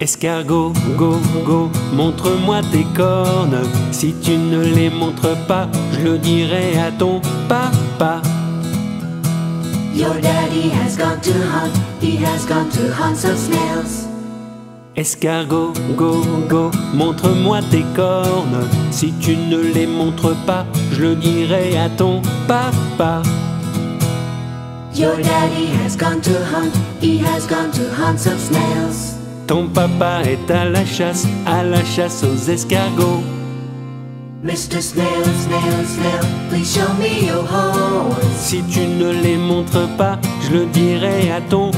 Escargot, go, go, montre-moi tes cornes. Si tu ne les montres pas, je le dirai à ton papa. Your daddy has gone to hunt, he has gone to hunt some snails. Escargot, go, go, montre-moi tes cornes. Si tu ne les montres pas, je le dirai à ton papa. Your daddy has gone to hunt, he has gone to hunt some snails. Ton papa est à la chasse, à la chasse aux escargots. Mr. Snail, Snail, Snail, please show me your horns. Si tu ne les montres pas, je le dirai à ton.